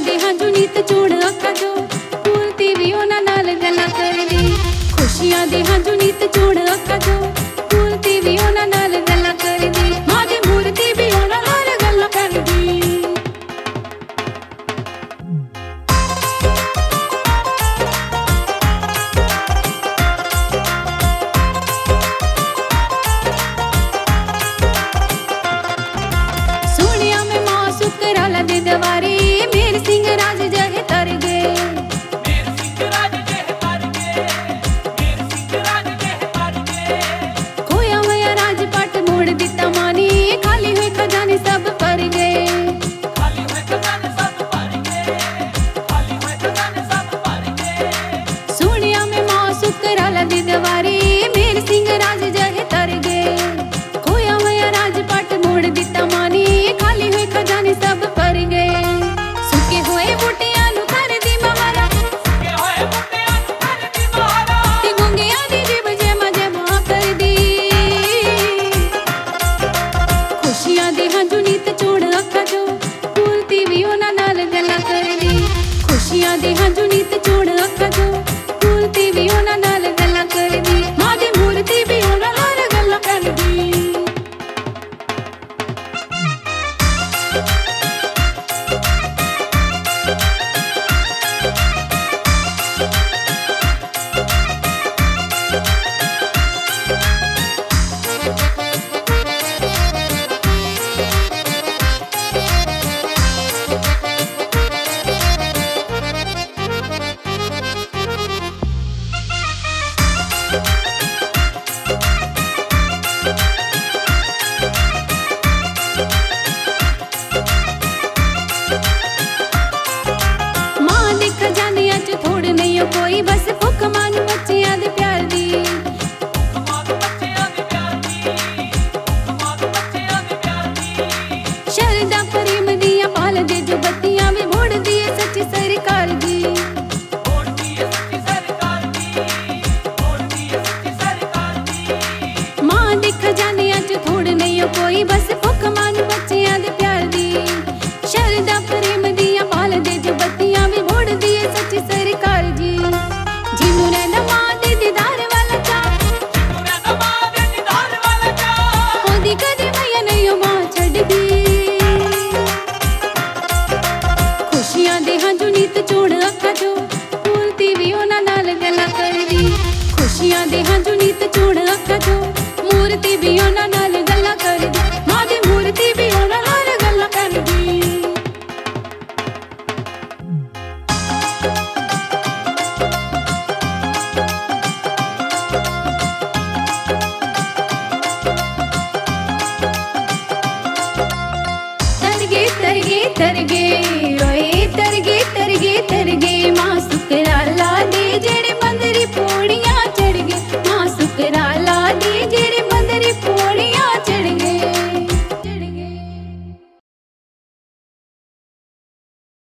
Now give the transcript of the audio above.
ਦੇਹਾਂ ਜੁਨੀਤ ਚੂੜ ਅੱਖਾਂ ਜੋ ਫੂਲਤੀ ਵੀ ਉਹਨਾਂ ਨਾਲ ਗੱਲਾਂ ਕਰਦੀ ਖੁਸ਼ੀਆਂ ਦੇਹਾਂ ਜੁਨੀਤ ਚੂੜ ਅੱਖਾਂ ਜੋ ਫੂਲਤੀ ਵੀ ਉਹਨਾਂ ਨਾਲ ਗੱਲਾਂ ਕਰਦੀ ਮਾਂ ਦੀ ਮੂਰਤੀ ਵੀ ਉਹਨਾਂ ਨਾਲ ਗੱਲਾਂ ਕਰਦੀ दीवार शादी दवारी बस ਖੁਸ਼ੀਆਂ ਦੇ ਹਾਂ ਜੁਨੀਤ ਚੋਣ ਅੱਖਾਂ ਚੋਂ।